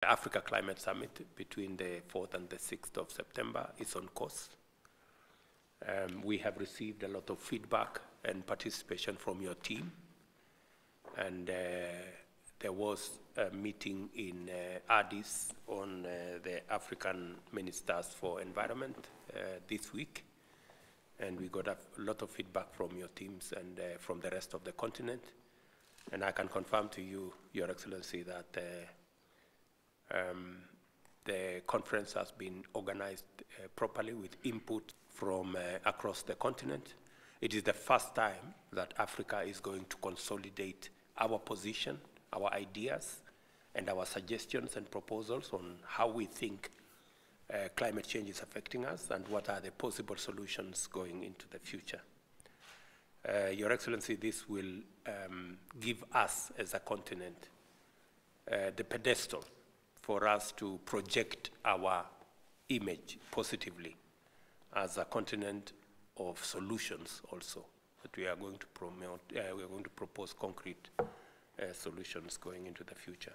The Africa Climate Summit between the 4th and the 6th of September is on course. Um, we have received a lot of feedback and participation from your team. And uh, there was a meeting in uh, Addis on uh, the African Ministers for Environment uh, this week. And we got a lot of feedback from your teams and uh, from the rest of the continent. And I can confirm to you, Your Excellency, that uh, um, the conference has been organized uh, properly with input from uh, across the continent. It is the first time that Africa is going to consolidate our position, our ideas, and our suggestions and proposals on how we think uh, climate change is affecting us and what are the possible solutions going into the future. Uh, Your Excellency, this will um, give us as a continent uh, the pedestal for us to project our image positively as a continent of solutions also that we are going to promote, uh, we are going to propose concrete uh, solutions going into the future.